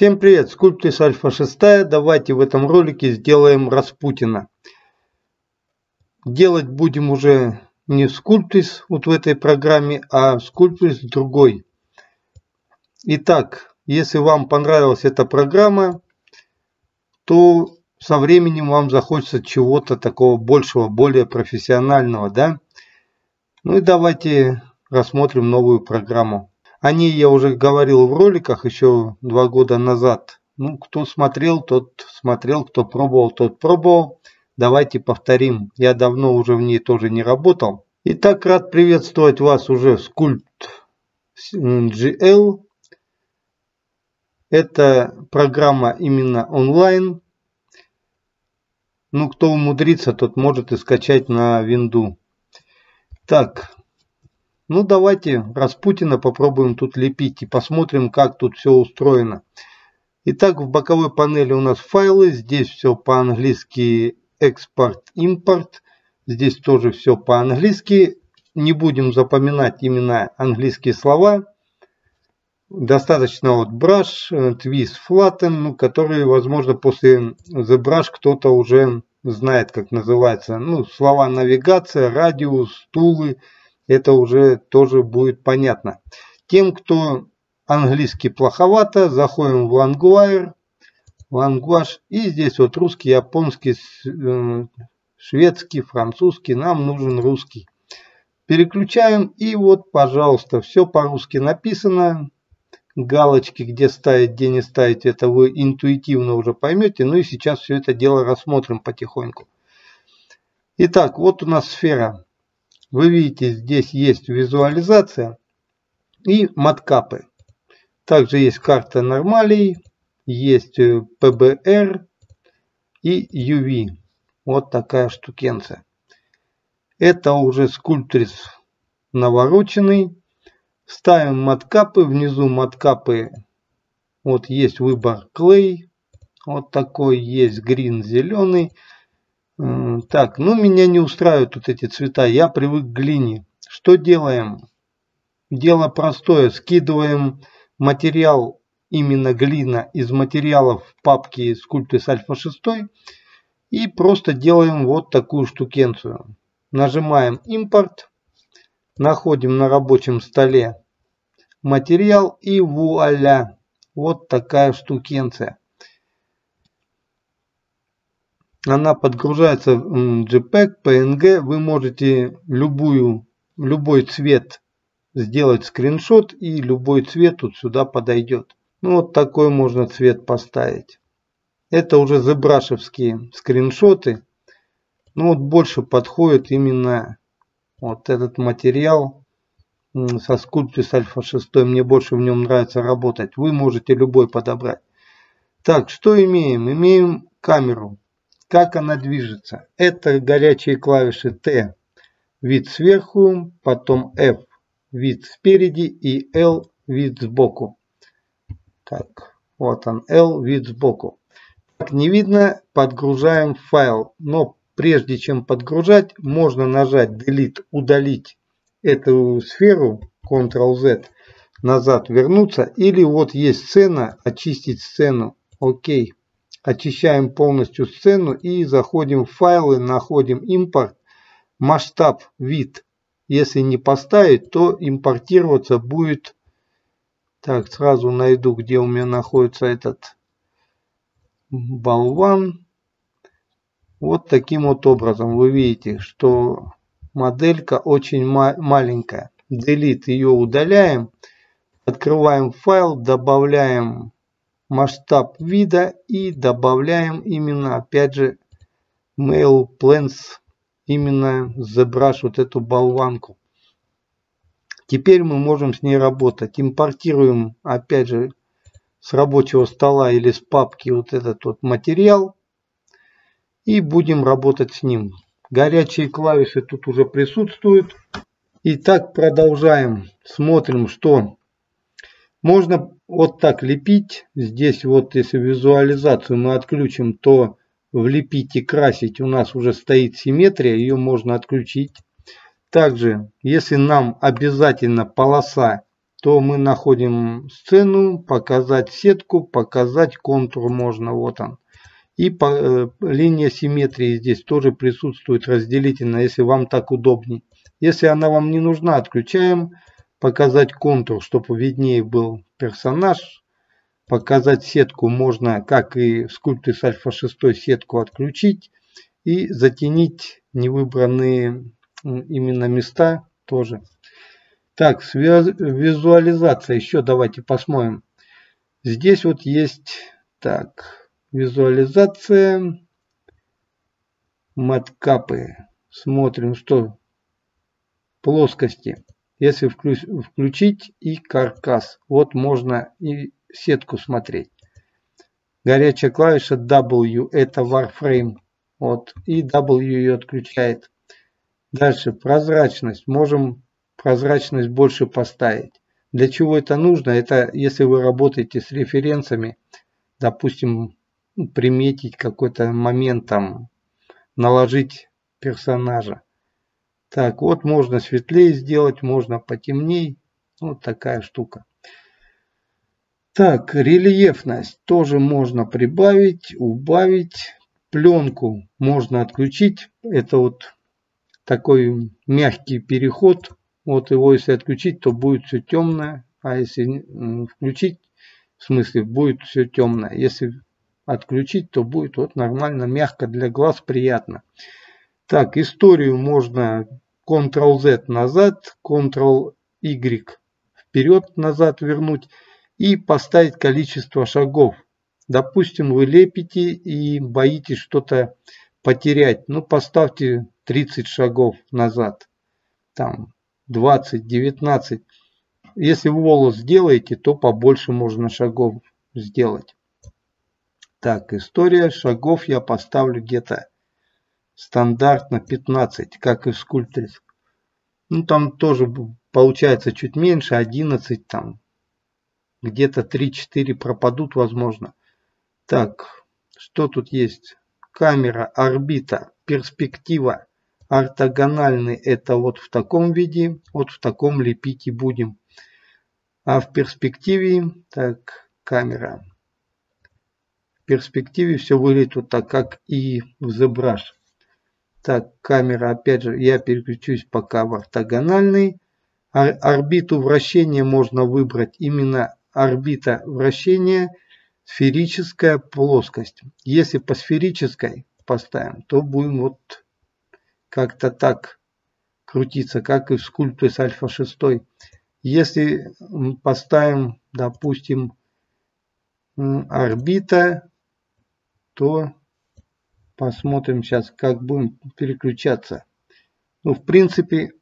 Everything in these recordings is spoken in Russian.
Всем привет, Sculptris Alpha 6. Давайте в этом ролике сделаем Распутина. Делать будем уже не Sculptris вот в этой программе, а Sculptris другой. Итак, если вам понравилась эта программа, то со временем вам захочется чего-то такого большего, более профессионального, да? Ну и давайте рассмотрим новую программу. О ней я уже говорил в роликах еще два года назад. Ну, кто смотрел, тот смотрел, кто пробовал, тот пробовал. Давайте повторим. Я давно уже в ней тоже не работал. Итак, рад приветствовать вас уже в Sculpt GL. Это программа именно онлайн. Ну, кто умудрится, тот может и скачать на винду. Так, ну давайте Распутина попробуем тут лепить и посмотрим, как тут все устроено. Итак, в боковой панели у нас файлы. Здесь все по-английски экспорт-импорт. Здесь тоже все по-английски. Не будем запоминать именно английские слова. Достаточно вот brush, twist, flatten, ну, которые, возможно, после the brush кто-то уже знает, как называется. Ну, слова навигация, радиус, стулы это уже тоже будет понятно. Тем, кто английский плоховато, заходим в Language, Language и здесь вот русский, японский, э, шведский, французский, нам нужен русский. Переключаем и вот, пожалуйста, все по-русски написано. Галочки, где ставить, где не ставить, это вы интуитивно уже поймете. Ну и сейчас все это дело рассмотрим потихоньку. Итак, вот у нас сфера. Вы видите, здесь есть визуализация и маткапы. Также есть карта нормалей, есть PBR э, и UV. Вот такая штукенция. Это уже скульптрис навороченный. Ставим маткапы. Внизу маткапы. Вот есть выбор клей. Вот такой есть грин зеленый. Так, ну меня не устраивают тут эти цвета. Я привык к глине. Что делаем? Дело простое. Скидываем материал, именно глина, из материалов папки Sculptus Alpha 6. И просто делаем вот такую штукенцию. Нажимаем импорт. Находим на рабочем столе материал и вуаля. Вот такая штукенция она подгружается в JPEG, PNG. Вы можете любую, любой цвет сделать скриншот и любой цвет тут сюда подойдет. Ну вот такой можно цвет поставить. Это уже зебрашевские скриншоты. Ну вот больше подходит именно вот этот материал со Sculptus Alpha 6. Мне больше в нем нравится работать. Вы можете любой подобрать. Так, что имеем? Имеем камеру как она движется. Это горячие клавиши T вид сверху, потом F вид спереди и L вид сбоку. Так, вот он L вид сбоку. Так не видно, подгружаем файл. Но прежде чем подгружать, можно нажать Delete, удалить эту сферу, Ctrl-Z, назад вернуться. Или вот есть сцена, очистить сцену. Окей. Очищаем полностью сцену и заходим в файлы, находим импорт, масштаб, вид. Если не поставить, то импортироваться будет... Так, сразу найду, где у меня находится этот болван. Вот таким вот образом вы видите, что моделька очень ма маленькая. Delete ее удаляем. Открываем файл, добавляем масштаб вида и добавляем именно, опять же, mail plans, именно ZBrush, вот эту болванку. Теперь мы можем с ней работать. Импортируем, опять же, с рабочего стола или с папки вот этот вот материал. И будем работать с ним. Горячие клавиши тут уже присутствуют. Итак, продолжаем. Смотрим, что можно вот так лепить. Здесь вот если визуализацию мы отключим, то влепить и красить у нас уже стоит симметрия. Ее можно отключить. Также, если нам обязательно полоса то мы находим сцену, показать сетку, показать контур можно, вот он. И по, э, линия симметрии здесь тоже присутствует разделительно, если вам так удобнее. Если она вам не нужна, отключаем. Показать контур, чтобы виднее был персонаж. Показать сетку можно, как и в с альфа 6 сетку отключить. И затенить невыбранные именно места тоже. Так, визуализация. Еще давайте посмотрим. Здесь вот есть, так, визуализация, маткапы. Смотрим, что плоскости. Если включить и каркас, вот можно и сетку смотреть. Горячая клавиша W это Warframe. Вот, и W ее отключает. Дальше прозрачность. Можем прозрачность больше поставить. Для чего это нужно? Это если вы работаете с референсами, допустим, приметить какой-то момент там, наложить персонажа. Так, вот можно светлее сделать, можно потемней. Вот такая штука. Так, рельефность тоже можно прибавить, убавить. Пленку можно отключить. Это вот такой мягкий переход. Вот его если отключить, то будет все темное. А если включить, в смысле будет все темное. Если отключить, то будет вот нормально, мягко для глаз, приятно. Так, историю можно Ctrl-Z назад, Ctrl-Y вперед, назад вернуть и поставить количество шагов. Допустим, вы лепите и боитесь что-то потерять. Ну, поставьте 30 шагов назад. Там 20, 19. Если волос сделаете, то побольше можно шагов сделать. Так, история шагов я поставлю где-то стандартно 15, как и в скульпторе. Ну, там тоже получается чуть меньше, 11 там. Где-то 3-4 пропадут, возможно. Так, что тут есть? Камера, орбита, перспектива, ортогональный это вот в таком виде, вот в таком лепить и будем. А в перспективе, так, камера. В перспективе все выглядит вот так, как и в ZBrush. Так, камера, опять же, я переключусь пока в ортогональный. Ор орбиту вращения можно выбрать именно орбита вращения, сферическая плоскость. Если по сферической поставим, то будем вот как-то так крутиться, как и в скульпте с альфа 6. Если поставим, допустим, орбита, то Посмотрим сейчас, как будем переключаться. Ну, в принципе,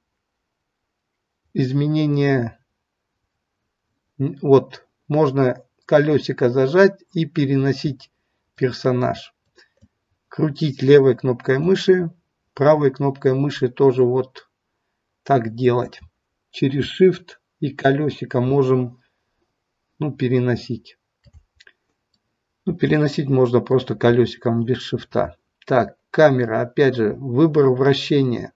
изменения... Вот, можно колесико зажать и переносить персонаж. Крутить левой кнопкой мыши, правой кнопкой мыши тоже вот так делать. Через Shift и колесико можем ну, переносить. Ну, переносить можно просто колесиком без шифта. Так, камера, опять же, выбор вращения.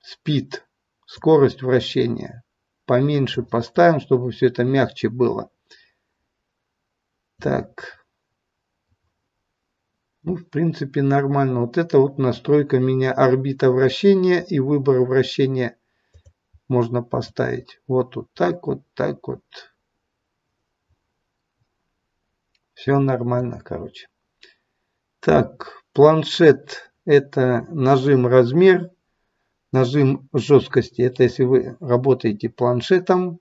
Спид, скорость вращения. Поменьше поставим, чтобы все это мягче было. Так. Ну, в принципе, нормально. Вот это вот настройка меня орбита вращения и выбор вращения можно поставить. Вот, вот так, вот так вот. Все нормально, короче. Так, планшет это нажим размер, нажим жесткости. Это если вы работаете планшетом.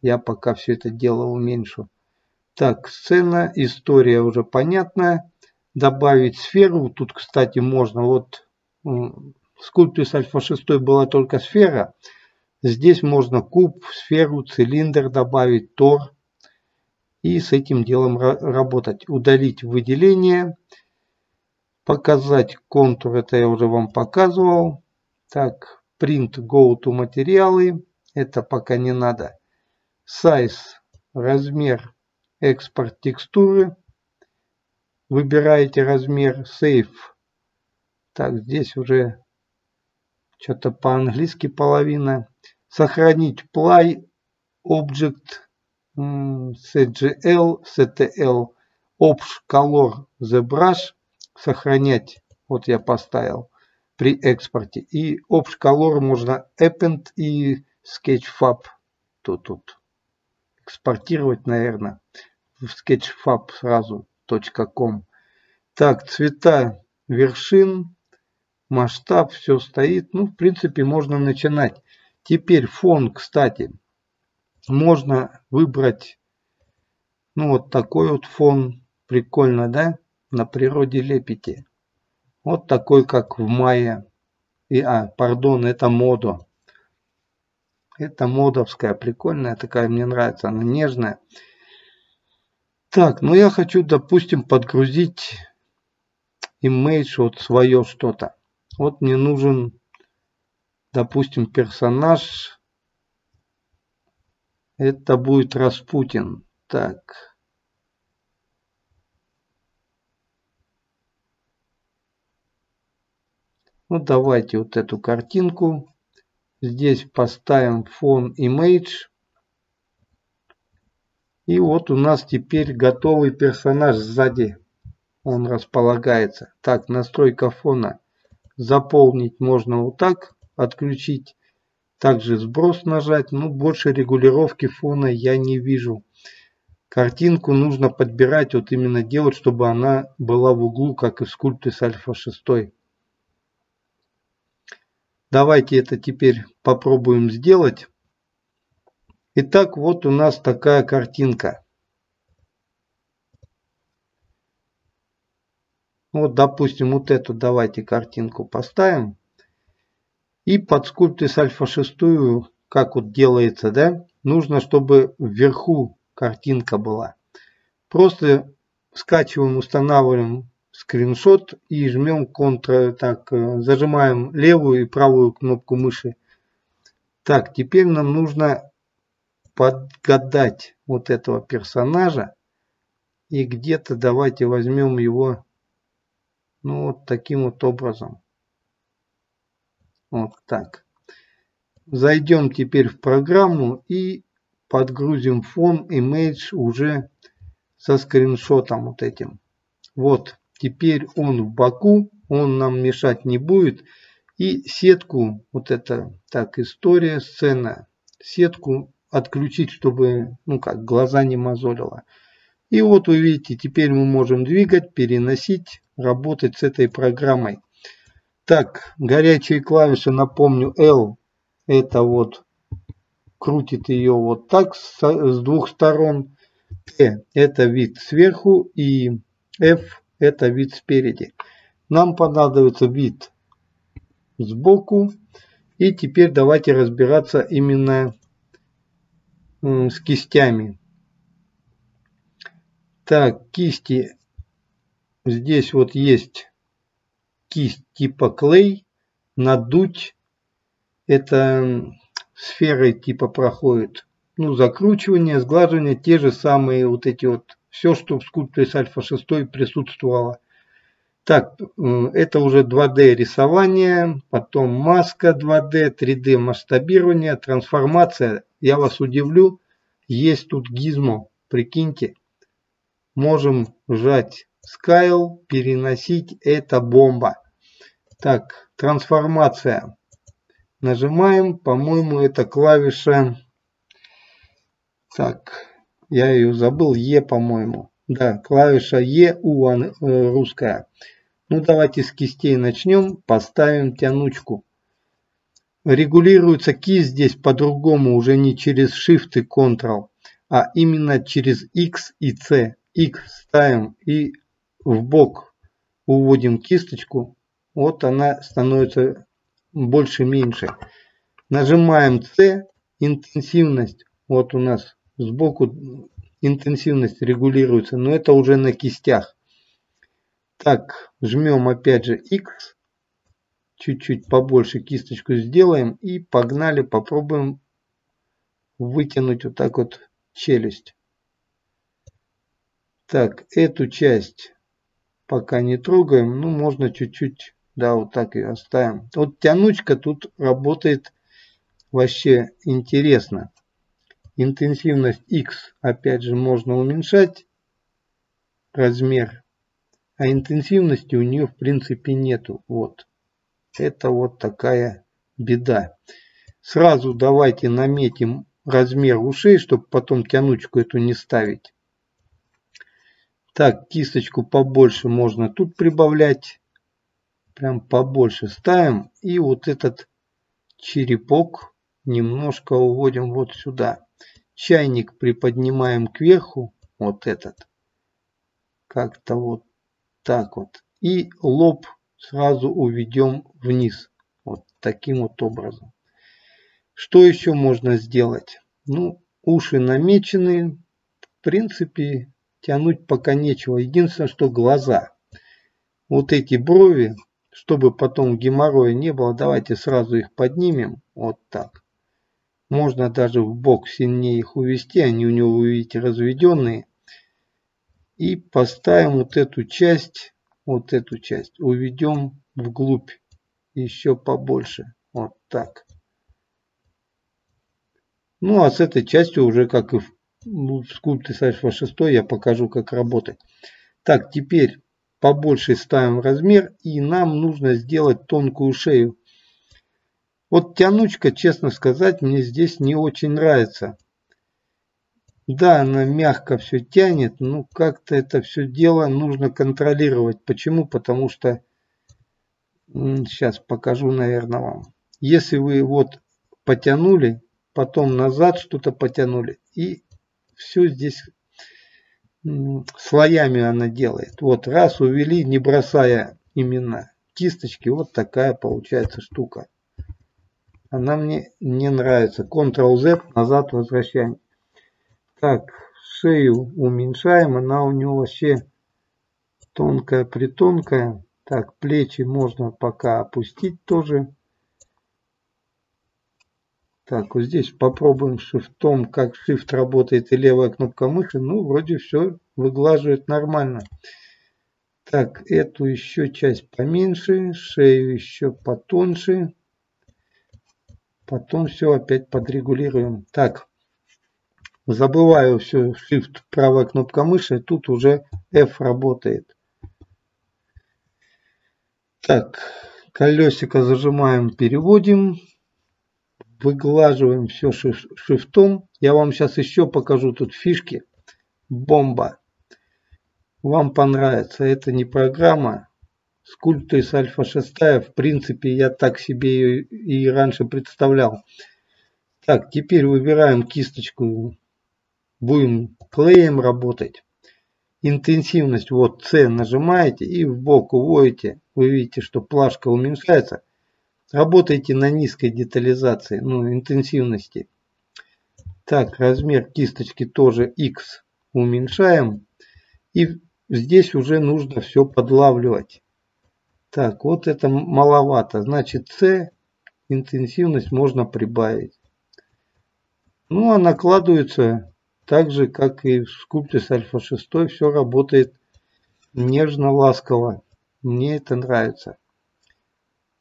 Я пока все это дело уменьшу. Так, сцена, история уже понятная. Добавить сферу. Тут, кстати, можно. Вот с альфа 6 была только сфера. Здесь можно куб, сферу, цилиндр добавить, тор. И с этим делом работать. Удалить выделение Показать контур, это я уже вам показывал. Так, print go to материалы, это пока не надо. Size, размер, экспорт текстуры. Выбираете размер Save. Так, здесь уже что-то по-английски половина. Сохранить play, Object, CGL, CTL, Option Color the Brush, сохранять, вот я поставил при экспорте. И Option Color можно Append и Sketchfab. Тут, тут экспортировать, наверное, в Sketchfab сразу .com. Так, цвета вершин, масштаб, все стоит. Ну, в принципе, можно начинать. Теперь фон, кстати, можно выбрать, ну, вот такой вот фон. Прикольно, да? На природе лепите. Вот такой, как в мае. И, а, пардон, это модо. Это модовская, прикольная такая, мне нравится, она нежная. Так, ну я хочу, допустим, подгрузить имейдж, вот свое что-то. Вот мне нужен, допустим, персонаж. Это будет Распутин. Так. Ну давайте вот эту картинку. Здесь поставим фон image. И вот у нас теперь готовый персонаж сзади. Он располагается. Так, настройка фона. Заполнить можно вот так, отключить. Также сброс нажать. Но больше регулировки фона я не вижу. Картинку нужно подбирать, вот именно делать, чтобы она была в углу, как и в Sculptus Alpha 6. Давайте это теперь попробуем сделать. Итак, вот у нас такая картинка. Вот, допустим, вот эту давайте картинку поставим. И под скульптис альфа 6, как вот делается, да, нужно, чтобы вверху картинка была. Просто скачиваем, устанавливаем скриншот и жмем Ctrl, так, э, зажимаем левую и правую кнопку мыши. Так, теперь нам нужно подгадать вот этого персонажа. И где-то давайте возьмем его, ну вот таким вот образом. Вот так. Зайдем теперь в программу и подгрузим фон image уже со скриншотом вот этим. Вот Теперь он в боку, он нам мешать не будет. И сетку, вот это так история, сцена, сетку отключить, чтобы ну как глаза не мозолило. И вот вы видите, теперь мы можем двигать, переносить, работать с этой программой. Так, горячие клавиши, напомню, L это вот крутит ее вот так с, двух сторон. T это вид сверху и F это вид спереди. Нам понадобится вид сбоку. И теперь давайте разбираться именно с кистями. Так, кисти. Здесь вот есть кисть типа клей. Надуть. Это сферой типа проходит. Ну, закручивание, сглаживание, те же самые вот эти вот все, что в скульптуре с альфа 6 присутствовало. Так, это уже 2D рисование, потом маска 2D, 3D масштабирование, трансформация. Я вас удивлю, есть тут гизмо, прикиньте. Можем сжать Scale, переносить, это бомба. Так, трансформация. Нажимаем, по-моему, это клавиша. Так, я ее забыл, Е, по-моему. Да, клавиша Е, У э, русская. Ну, давайте с кистей начнем. Поставим тянучку. Регулируется кисть здесь по-другому, уже не через Shift и Ctrl, а именно через X и C. X ставим и в бок уводим кисточку. Вот она становится больше-меньше. Нажимаем C, интенсивность. Вот у нас Сбоку интенсивность регулируется, но это уже на кистях. Так, жмем опять же X. Чуть-чуть побольше кисточку сделаем и погнали, попробуем вытянуть вот так вот челюсть. Так, эту часть пока не трогаем, ну можно чуть-чуть, да, вот так и оставим. Вот тянучка тут работает вообще интересно. Интенсивность X опять же можно уменьшать размер, а интенсивности у нее в принципе нету. Вот. Это вот такая беда. Сразу давайте наметим размер ушей, чтобы потом тянучку эту не ставить. Так, кисточку побольше можно тут прибавлять. Прям побольше ставим. И вот этот черепок немножко уводим вот сюда. Чайник приподнимаем кверху. Вот этот. Как-то вот так вот. И лоб сразу уведем вниз. Вот таким вот образом. Что еще можно сделать? Ну, уши намечены. В принципе, тянуть пока нечего. Единственное, что глаза. Вот эти брови, чтобы потом геморроя не было, давайте сразу их поднимем. Вот так. Можно даже в бок сильнее их увести. Они у него, вы видите, разведенные. И поставим вот эту часть, вот эту часть, уведем вглубь еще побольше. Вот так. Ну а с этой частью уже как и в ну, скульпты с альфа 6 я покажу как работать. Так, теперь побольше ставим размер и нам нужно сделать тонкую шею. Вот тянучка, честно сказать, мне здесь не очень нравится. Да, она мягко все тянет, но как-то это все дело нужно контролировать. Почему? Потому что, сейчас покажу, наверное, вам. Если вы вот потянули, потом назад что-то потянули. И все здесь слоями она делает. Вот раз увели, не бросая именно кисточки, вот такая получается штука. Она мне не нравится. Ctrl-Z, назад возвращаем. Так, шею уменьшаем, она у него вообще тонкая-притонкая. Так, плечи можно пока опустить тоже. Так, вот здесь попробуем шифтом, как shift работает и левая кнопка мыши. Ну, вроде все выглаживает нормально. Так, эту еще часть поменьше, шею еще потоньше. Потом все опять подрегулируем. Так, забываю все, shift правая кнопка мыши, тут уже F работает. Так, колесико зажимаем, переводим выглаживаем все шифтом. Я вам сейчас еще покажу тут фишки. Бомба. Вам понравится. Это не программа. Скульптрис Альфа 6. В принципе, я так себе и раньше представлял. Так, теперь выбираем кисточку. Будем клеем работать. Интенсивность, вот C нажимаете и в бок уводите. Вы видите, что плашка уменьшается. Работайте на низкой детализации, ну, интенсивности. Так, размер кисточки тоже X уменьшаем. И здесь уже нужно все подлавливать. Так, вот это маловато. Значит, C интенсивность можно прибавить. Ну, а накладывается так же, как и в Sculptus Alpha 6. Все работает нежно-ласково. Мне это нравится.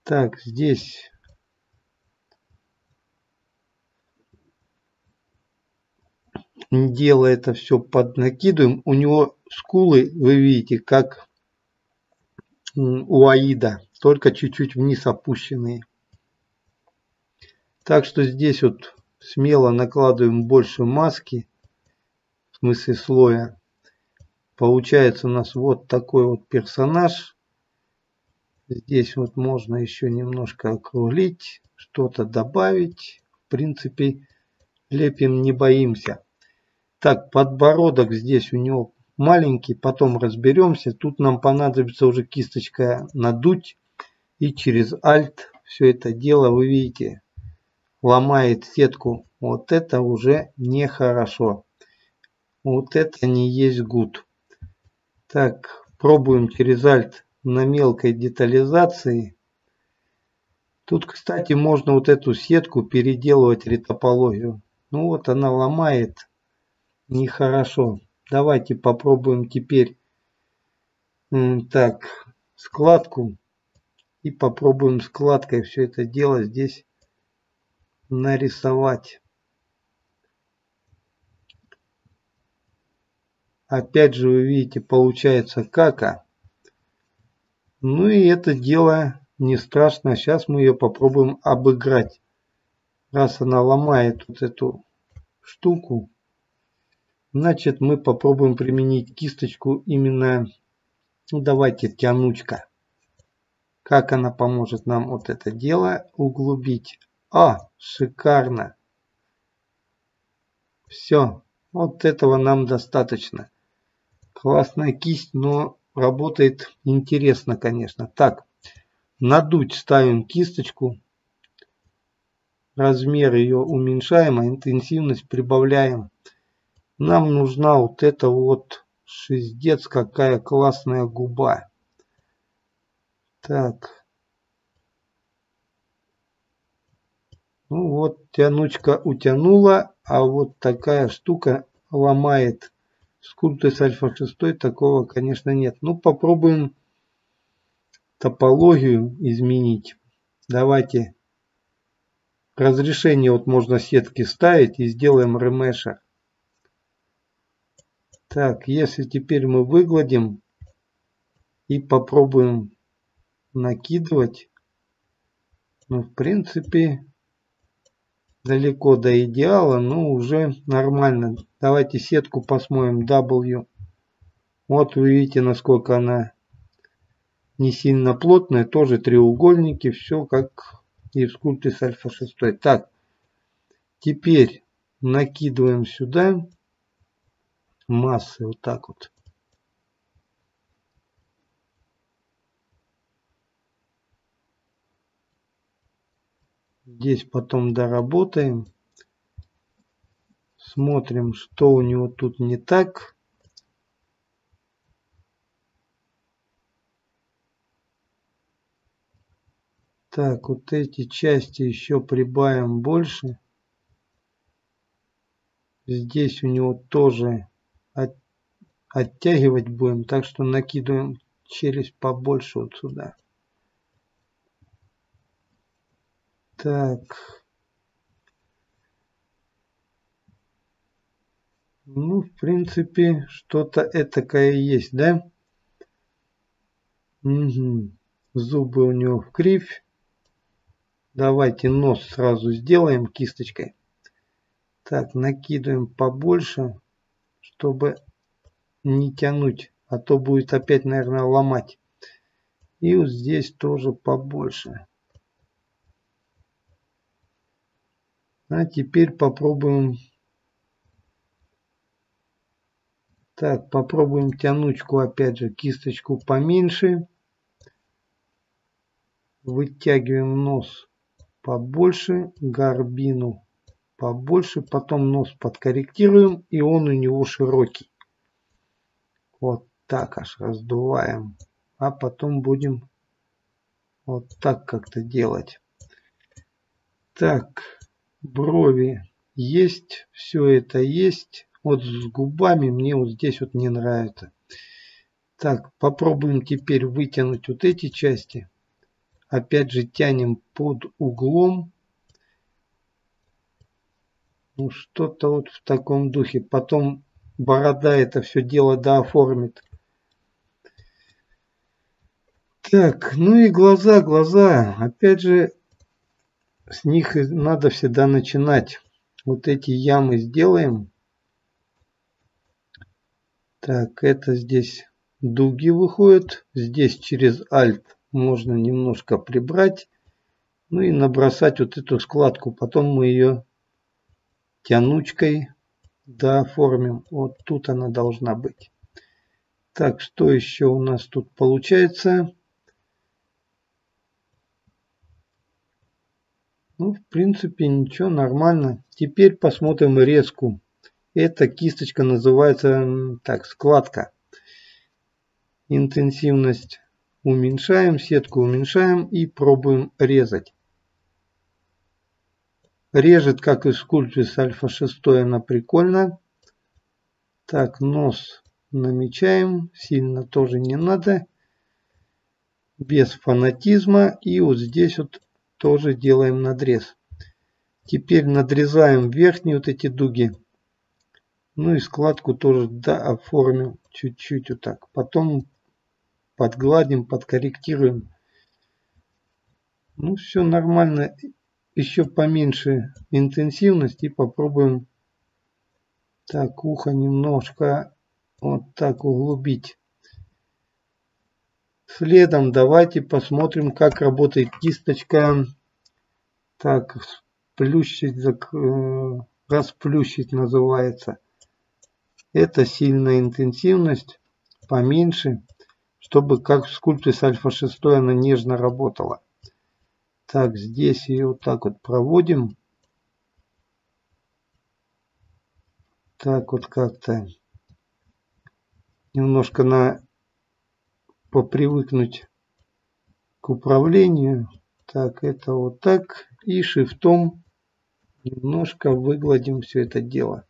Так, здесь делая это все поднакидываем. У него скулы, вы видите, как у Аида, только чуть-чуть вниз опущенные. Так что здесь вот смело накладываем больше маски, в смысле слоя. Получается у нас вот такой вот персонаж. Здесь вот можно еще немножко округлить, что-то добавить. В принципе, лепим не боимся. Так, подбородок здесь у него маленький, потом разберемся. Тут нам понадобится уже кисточка надуть. И через Alt все это дело, вы видите, ломает сетку. Вот это уже нехорошо. Вот это не есть гуд. Так, пробуем через Alt на мелкой детализации. Тут, кстати, можно вот эту сетку переделывать ретопологию. Ну вот она ломает. Нехорошо. Давайте попробуем теперь так складку и попробуем складкой все это дело здесь нарисовать. Опять же вы видите получается кака. Ну и это дело не страшно. Сейчас мы ее попробуем обыграть. Раз она ломает вот эту штуку значит мы попробуем применить кисточку именно, ну давайте, тянучка. Как она поможет нам вот это дело углубить. А, шикарно. Все, вот этого нам достаточно. Классная кисть, но работает интересно, конечно. Так, надуть ставим кисточку. Размер ее уменьшаем, а интенсивность прибавляем. Нам нужна вот эта вот шиздец, какая классная губа. Так. Ну вот, тянучка утянула, а вот такая штука ломает. Sculptris Alpha 6 такого, конечно, нет. Ну, попробуем топологию изменить. Давайте разрешение вот можно сетки ставить и сделаем remesh. Так, если теперь мы выгладим и попробуем накидывать, ну, в принципе, далеко до идеала, но уже нормально. Давайте сетку посмотрим W. Вот вы видите, насколько она не сильно плотная. Тоже треугольники, все как и в скульптис альфа 6. Так, теперь накидываем сюда массы вот так вот. Здесь потом доработаем. Смотрим, что у него тут не так. Так, вот эти части еще прибавим больше. Здесь у него тоже от, оттягивать будем, так что накидываем челюсть побольше вот сюда. Так. Ну, в принципе, что-то этакое есть, да? Угу. Зубы у него в кривь. Давайте нос сразу сделаем кисточкой. Так, накидываем побольше, чтобы не тянуть, а то будет опять, наверное, ломать. И вот здесь тоже побольше. А теперь попробуем. Так, попробуем тянучку, опять же, кисточку поменьше. Вытягиваем нос побольше, горбину побольше, потом нос подкорректируем, и он у него широкий. Вот так аж раздуваем. А потом будем вот так как-то делать. Так брови есть, все это есть. Вот с губами мне вот здесь вот не нравится. Так, попробуем теперь вытянуть вот эти части. Опять же тянем под углом. Ну что-то вот в таком духе. Потом борода это все дело дооформит. Так, ну и глаза, глаза. Опять же, с них надо всегда начинать. Вот эти ямы сделаем. Так, это здесь дуги выходят. Здесь через Alt можно немножко прибрать. Ну и набросать вот эту складку. Потом мы ее тянучкой дооформим. Вот тут она должна быть. Так, что еще у нас тут получается? Ну, в принципе, ничего, нормально. Теперь посмотрим резку. Эта кисточка называется, так, складка. Интенсивность уменьшаем, сетку уменьшаем и пробуем резать. Режет, как и скульптус альфа 6, она прикольно. Так, нос намечаем, сильно тоже не надо. Без фанатизма. И вот здесь вот тоже делаем надрез. Теперь надрезаем верхние вот эти дуги. Ну и складку тоже да, оформим чуть-чуть вот так. Потом подгладим, подкорректируем. Ну все нормально. Еще поменьше интенсивность и попробуем так ухо немножко вот так углубить. Следом давайте посмотрим, как работает кисточка. Так, сплющить, э, расплющить называется. Это сильная интенсивность, поменьше, чтобы как в скульптуре альфа 6 она нежно работала. Так, здесь ее вот так вот проводим. Так вот как-то немножко на попривыкнуть к управлению. Так, это вот так. И шифтом немножко выгладим все это дело.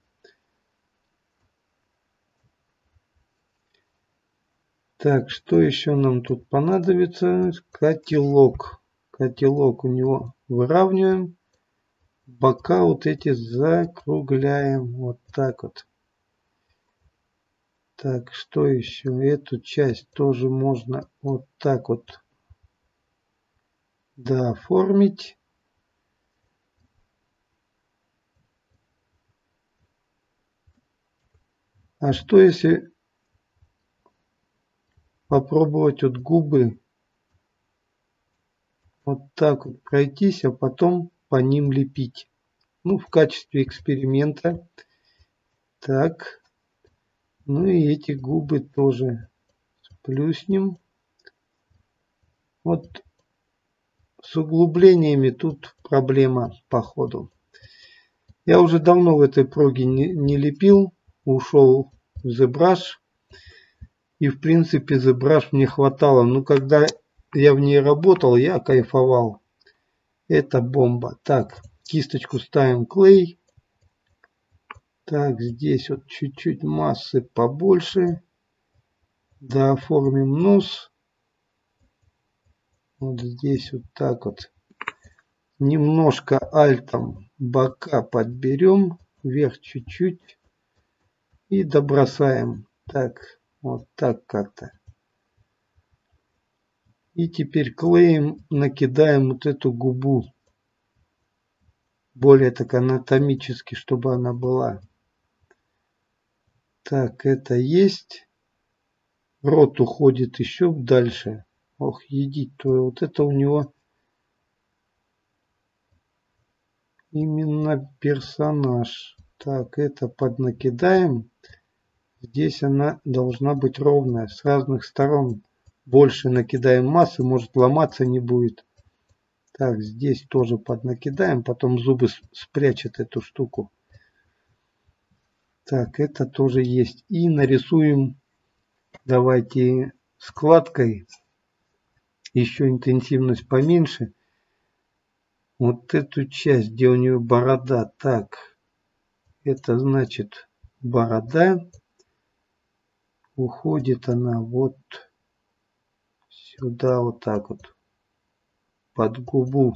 Так, что еще нам тут понадобится? Котелок. Котелок у него выравниваем. Бока вот эти закругляем. Вот так вот. Так, что еще? Эту часть тоже можно вот так вот да, оформить. А что если попробовать вот губы вот так вот пройтись, а потом по ним лепить? Ну, в качестве эксперимента. Так. Ну и эти губы тоже сплюснем. Вот с углублениями тут проблема походу. Я уже давно в этой проге не, не лепил, ушел в ZBrush. И в принципе ZBrush мне хватало. Но когда я в ней работал, я кайфовал. Это бомба. Так, кисточку ставим клей. Так, здесь вот чуть-чуть массы побольше. Да, оформим нос. Вот здесь вот так вот. Немножко альтом бока подберем. Вверх чуть-чуть. И добросаем. Так, вот так как-то. И теперь клеем, накидаем вот эту губу. Более так анатомически, чтобы она была. Так, это есть. Рот уходит еще дальше. Ох, едить то вот это у него именно персонаж. Так, это поднакидаем. Здесь она должна быть ровная. С разных сторон больше накидаем массы, может ломаться не будет. Так, здесь тоже поднакидаем. Потом зубы спрячет эту штуку. Так, это тоже есть. И нарисуем, давайте, складкой, еще интенсивность поменьше. Вот эту часть, где у нее борода. Так, это значит борода. Уходит она вот сюда, вот так вот, под губу.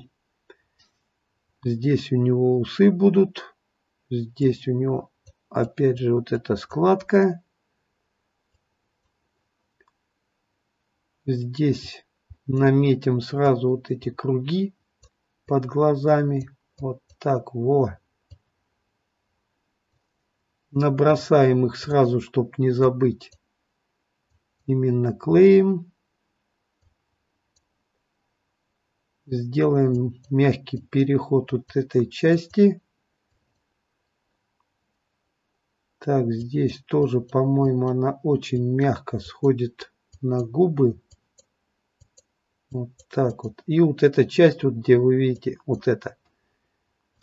Здесь у него усы будут. Здесь у него опять же вот эта складка. Здесь наметим сразу вот эти круги под глазами. Вот так, во. Набросаем их сразу, чтобы не забыть. Именно клеем. Сделаем мягкий переход вот этой части. Так, здесь тоже, по-моему, она очень мягко сходит на губы. Вот так вот. И вот эта часть, вот где вы видите, вот эта,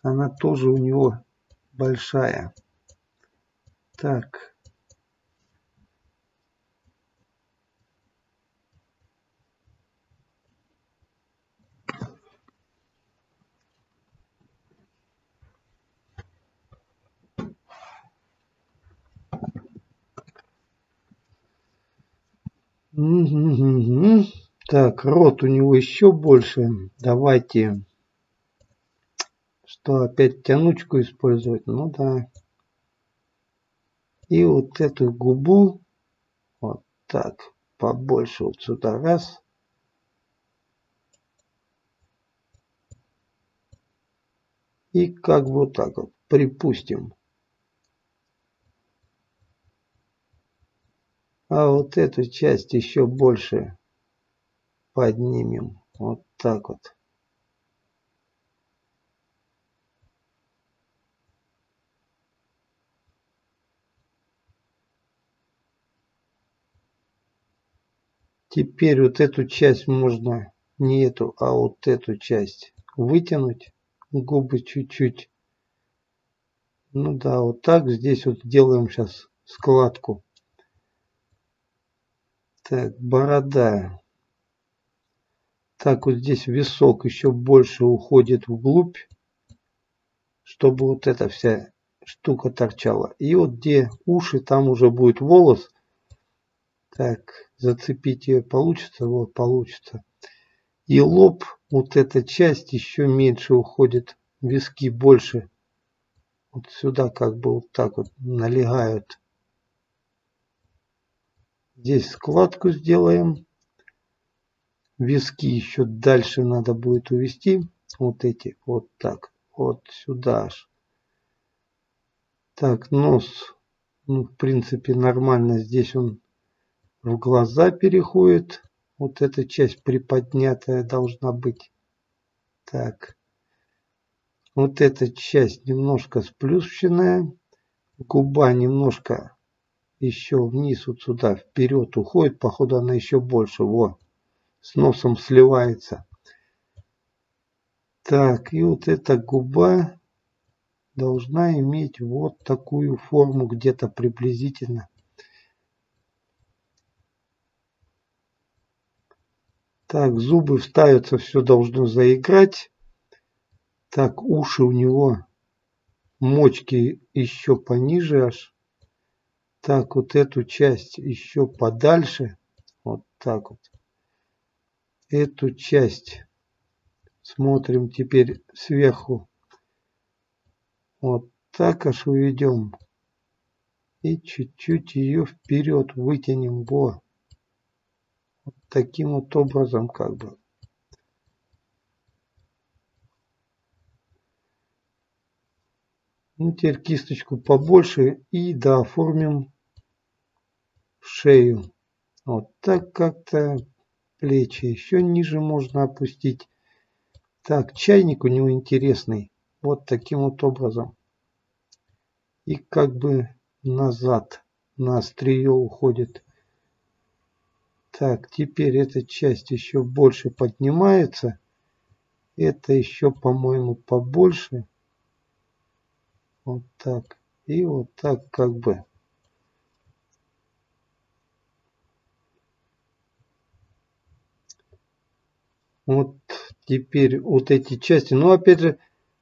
она тоже у него большая. Так. Так, рот у него еще больше. Давайте, что опять тянучку использовать? Ну да. И вот эту губу вот так побольше вот сюда раз. И как бы вот так вот припустим. А вот эту часть еще больше поднимем. Вот так вот. Теперь вот эту часть можно, не эту, а вот эту часть вытянуть. Губы чуть-чуть. Ну да, вот так. Здесь вот делаем сейчас складку. Так, борода. Так, вот здесь висок еще больше уходит вглубь, чтобы вот эта вся штука торчала. И вот где уши, там уже будет волос. Так, зацепить ее получится? Вот, получится. И лоб, вот эта часть еще меньше уходит, виски больше. Вот сюда как бы вот так вот налегают. Здесь складку сделаем. Виски еще дальше надо будет увести. Вот эти, вот так, вот сюда аж. Так, нос, ну, в принципе, нормально. Здесь он в глаза переходит. Вот эта часть приподнятая должна быть. Так. Вот эта часть немножко сплющенная. Губа немножко еще вниз вот сюда вперед уходит. Походу она еще больше. Во. С носом сливается. Так. И вот эта губа должна иметь вот такую форму где-то приблизительно. Так, зубы вставятся, все должно заиграть. Так, уши у него, мочки еще пониже аж. Так, вот эту часть еще подальше. Вот так вот. Эту часть смотрим теперь сверху. Вот так аж уведем. И чуть-чуть ее вперед вытянем. Во таким вот образом как бы. Ну, теперь кисточку побольше и да, оформим шею. Вот так как-то плечи еще ниже можно опустить. Так, чайник у него интересный. Вот таким вот образом. И как бы назад на острие уходит. Так, теперь эта часть еще больше поднимается. Это еще, по-моему, побольше. Вот так. И вот так как бы. Вот теперь вот эти части. Но опять же,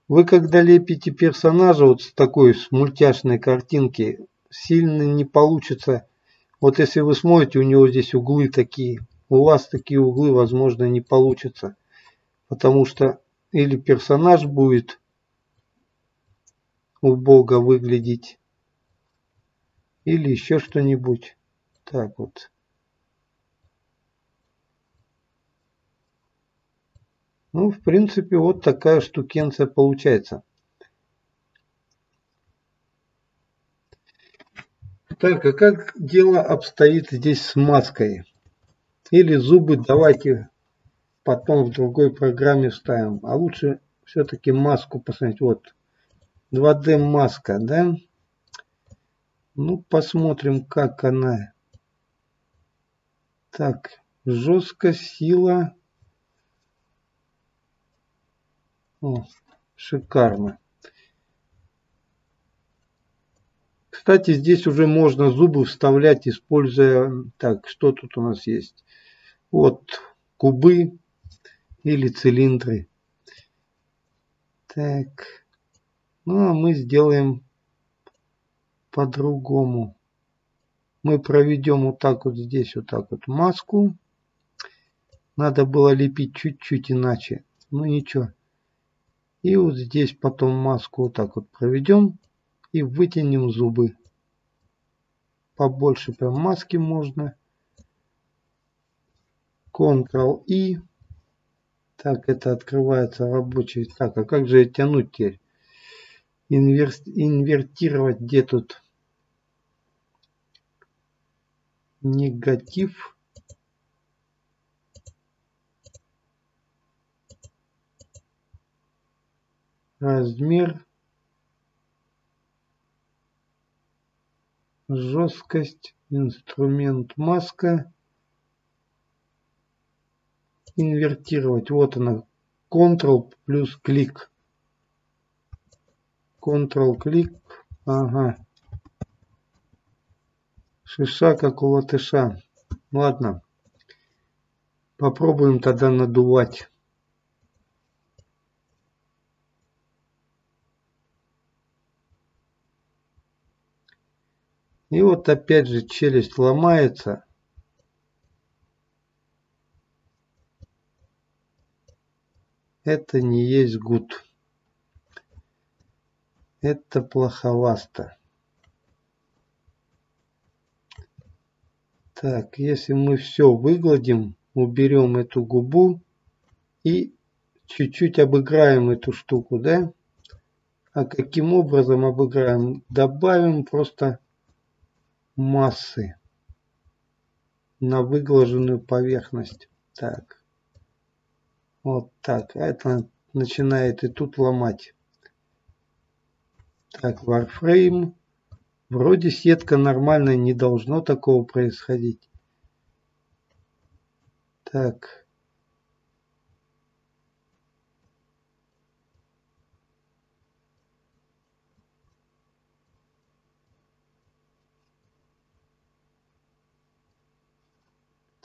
вы когда лепите персонажа вот с такой с мультяшной картинки, сильно не получится вот если вы смотрите, у него здесь углы такие. У вас такие углы, возможно, не получится. Потому что или персонаж будет убого выглядеть, или еще что-нибудь. Так вот. Ну, в принципе, вот такая штукенция получается. Так, а как дело обстоит здесь с маской? Или зубы давайте потом в другой программе вставим. А лучше все-таки маску посмотреть. Вот, 2D маска, да? Ну, посмотрим, как она. Так, жесткость, сила. О, шикарно. Кстати, здесь уже можно зубы вставлять, используя... Так, что тут у нас есть? Вот кубы или цилиндры. Так. Ну, а мы сделаем по-другому. Мы проведем вот так вот здесь, вот так вот маску. Надо было лепить чуть-чуть иначе. Ну, ничего. И вот здесь потом маску вот так вот проведем и вытянем зубы. побольше прям маски можно. Ctrl-I. Так, это открывается рабочий. Так, а как же тянуть теперь? Инвер... Инвертировать где тут? Негатив. Размер. Жесткость. Инструмент маска инвертировать. Вот она. Ctrl плюс клик. Ctrl клик. Ага. Шиша как у латыша. Ладно. Попробуем тогда надувать. И вот опять же челюсть ломается. Это не есть гуд. Это плоховасто. Так, если мы все выгладим, уберем эту губу и чуть-чуть обыграем эту штуку, да? А каким образом обыграем? Добавим просто массы на выглаженную поверхность. Так. Вот так. А это начинает и тут ломать. Так, Warframe. Вроде сетка нормальная, не должно такого происходить. Так.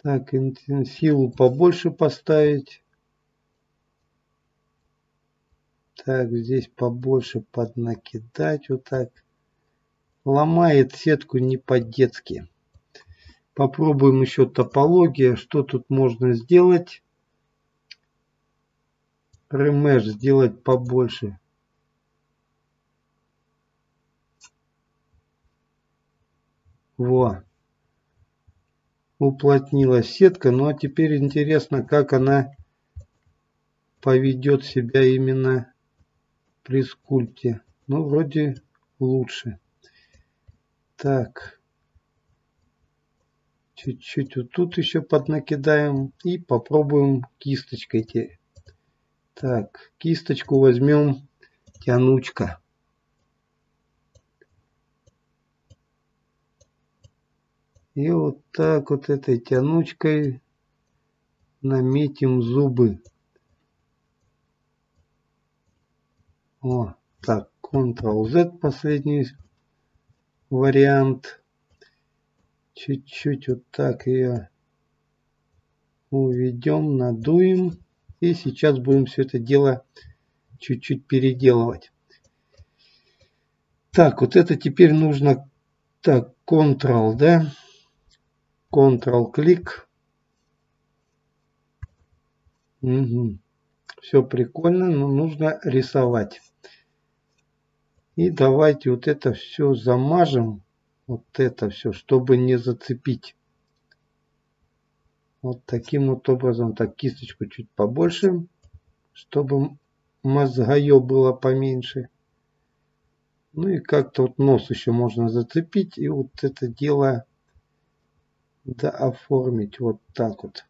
Так, силу побольше поставить. Так, здесь побольше поднакидать вот так. Ломает сетку не по-детски. Попробуем еще топология. Что тут можно сделать? Ремеш сделать побольше. Во. Уплотнилась сетка. Ну а теперь интересно, как она поведет себя именно при скульпте. Ну, вроде лучше. Так. Чуть-чуть вот тут еще поднакидаем. И попробуем кисточкой. Так, кисточку возьмем тянучка. И вот так вот этой тянучкой наметим зубы. О, так, Ctrl-Z последний вариант. Чуть-чуть вот так ее уведем, надуем. И сейчас будем все это дело чуть-чуть переделывать. Так, вот это теперь нужно... Так, Ctrl, да? Ctrl-клик. Угу. Все прикольно, но нужно рисовать. И давайте вот это все замажем. Вот это все, чтобы не зацепить. Вот таким вот образом. Так, кисточку чуть побольше, чтобы мозгое было поменьше. Ну и как-то вот нос еще можно зацепить. И вот это дело да оформить вот так вот.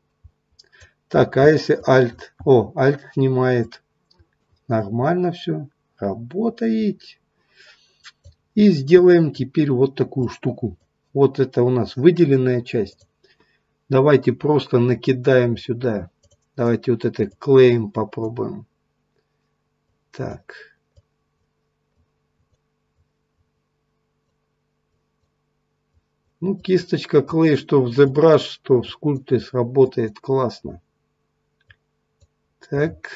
Так, а если Alt? О, Alt снимает. Нормально все. Работает. И сделаем теперь вот такую штуку. Вот это у нас выделенная часть. Давайте просто накидаем сюда. Давайте вот это клеем попробуем. Так. Ну, кисточка клей, что в ZBrush, что в скульпте сработает классно. Так.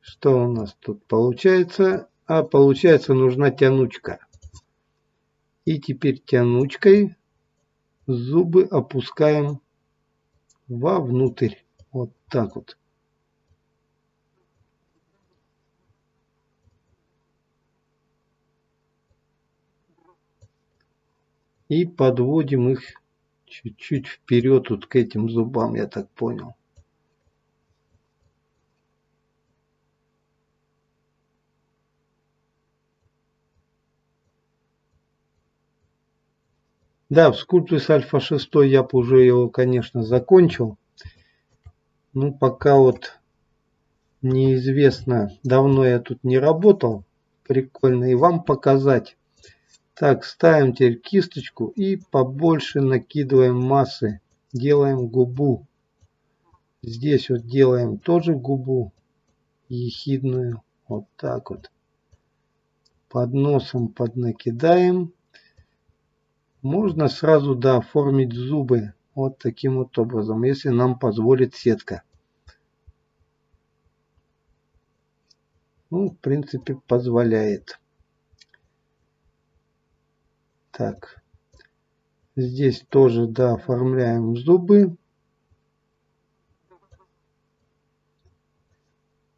Что у нас тут получается? А получается нужна тянучка. И теперь тянучкой зубы опускаем вовнутрь. Вот так вот. И подводим их чуть-чуть вперед вот к этим зубам, я так понял. Да, в Sculptris Альфа 6 я бы уже его, конечно, закончил. Ну, пока вот неизвестно, давно я тут не работал. Прикольно и вам показать. Так, ставим теперь кисточку и побольше накидываем массы. Делаем губу. Здесь вот делаем тоже губу ехидную. Вот так вот. Под носом поднакидаем. Можно сразу да, оформить зубы вот таким вот образом, если нам позволит сетка. Ну, в принципе, позволяет. Так. Здесь тоже, да, оформляем зубы.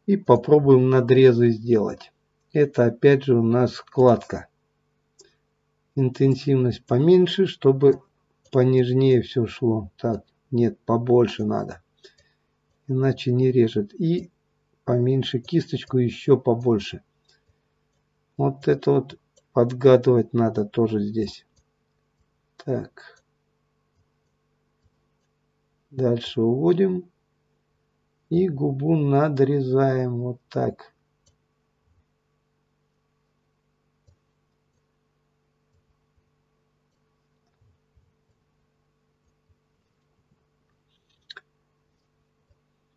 И попробуем надрезы сделать. Это опять же у нас складка интенсивность поменьше, чтобы понежнее все шло. Так, нет, побольше надо. Иначе не режет. И поменьше кисточку еще побольше. Вот это вот подгадывать надо тоже здесь. Так. Дальше уводим. И губу надрезаем вот так.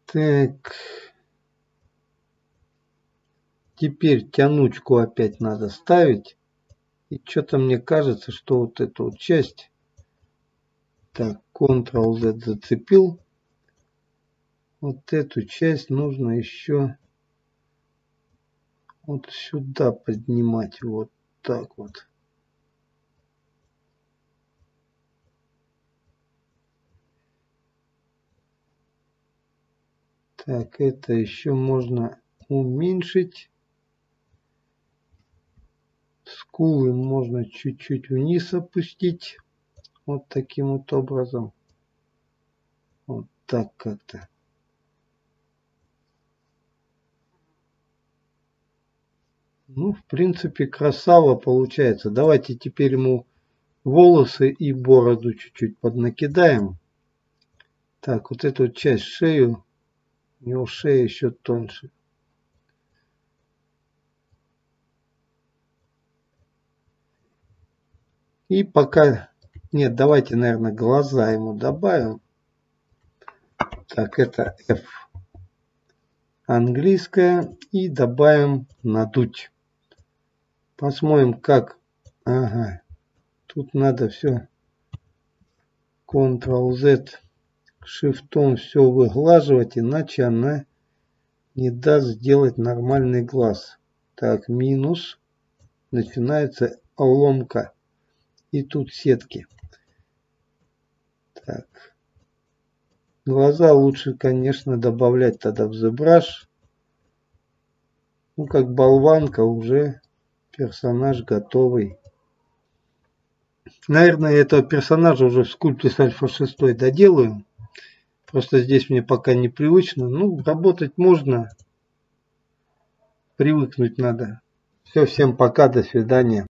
Так. Теперь тянучку опять надо ставить. И что-то мне кажется, что вот эту вот часть. Так, Ctrl-Z зацепил. Вот эту часть нужно еще вот сюда поднимать. Вот так вот. Так, это еще можно уменьшить. Скулы можно чуть-чуть вниз опустить. Вот таким вот образом. Вот так как-то. Ну, в принципе, красава получается. Давайте теперь ему волосы и бороду чуть-чуть поднакидаем. Так, вот эту часть шею у него шея еще тоньше. И пока... Нет, давайте, наверное, глаза ему добавим. Так, это F английская. И добавим надуть. Посмотрим, как... Ага. Тут надо все Ctrl-Z шифтом все выглаживать, иначе она не даст сделать нормальный глаз. Так, минус. Начинается ломка. И тут сетки. Так. Глаза лучше, конечно, добавлять тогда в ZBrush. Ну, как болванка уже персонаж готовый. Наверное, этого персонажа уже в с альфа 6 доделаю. Просто здесь мне пока непривычно. Ну, работать можно. Привыкнуть надо. Все, всем пока, до свидания.